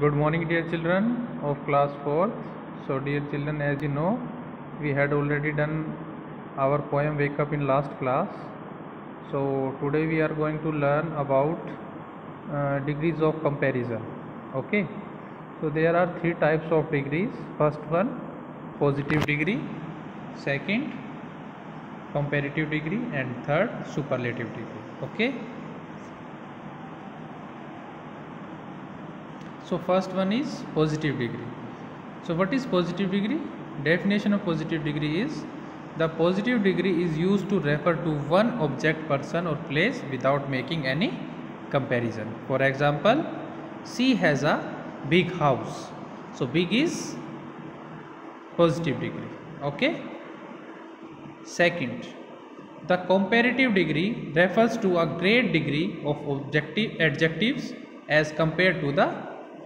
good morning dear children of class fourth. so dear children as you know we had already done our poem wake up in last class so today we are going to learn about uh, degrees of comparison okay so there are three types of degrees first one positive degree second comparative degree and third superlative degree okay so first one is positive degree so what is positive degree definition of positive degree is the positive degree is used to refer to one object person or place without making any comparison for example she has a big house so big is positive degree okay second the comparative degree refers to a great degree of objective adjectives as compared to the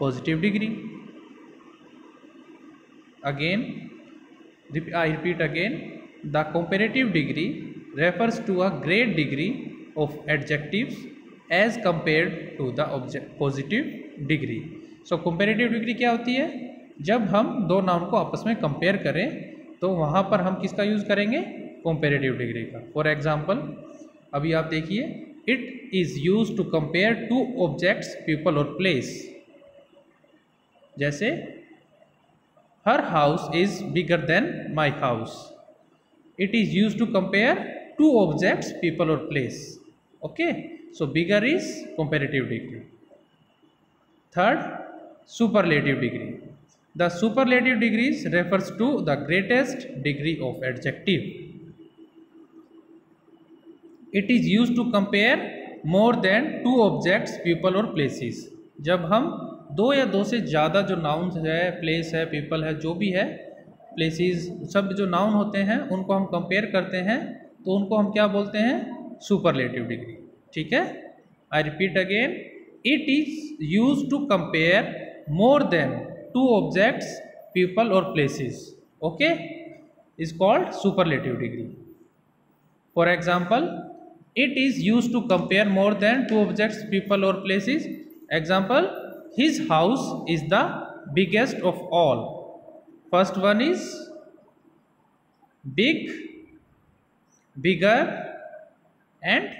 positive degree again I repeat again the comparative degree refers to a great degree of adjectives as compared to the positive degree so comparative degree क्या होती है जब हम दो noun को आपस में compare करें तो वहाँ पर हम किसका यूज़ करेंगे कंपेरेटिव डिग्री का फॉर एग्जाम्पल अभी आप देखिए it is use to compare two objects people और प्लेस जैसे her house is bigger than my house. It is used to compare two objects, people or place. Okay, so bigger is comparative degree. Third, superlative degree. The superlative degrees refers to the greatest degree of adjective. It is used to compare more than two objects, people or places. जब हम दो या दो से ज़्यादा जो noun है place है पीपल है जो भी है प्लेसेस सब जो नाउन होते हैं उनको हम कंपेयर करते हैं तो उनको हम क्या बोलते हैं सुपरलेटिव डिग्री ठीक है I repeat again it is use to compare more than two objects people और places okay is called superlative degree for example it is use to compare more than two objects people और places Example, his house is the biggest of all. First one is big, bigger and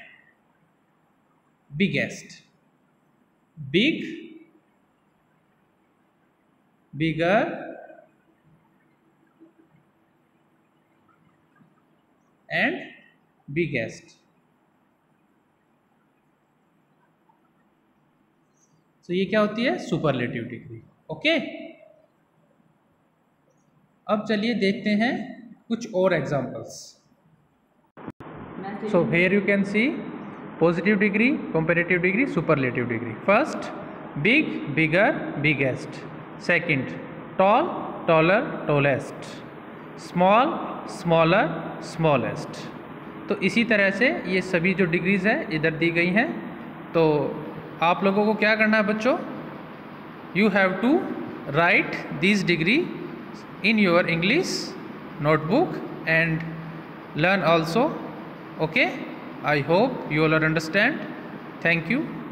biggest. Big, bigger and biggest. So ये क्या होती है superlative degree okay अब चलिए देखते हैं कुछ और examples so here you can see positive degree comparative degree superlative degree first big bigger biggest second tall taller tallest small smaller smallest तो इसी तरह से ये सभी जो डिग्रीज़ हैं इधर दी गई हैं तो आप लोगों को क्या करना है बच्चों you have to write this degree in your English notebook and learn also okay I hope you all understand thank you